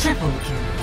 Triple kill.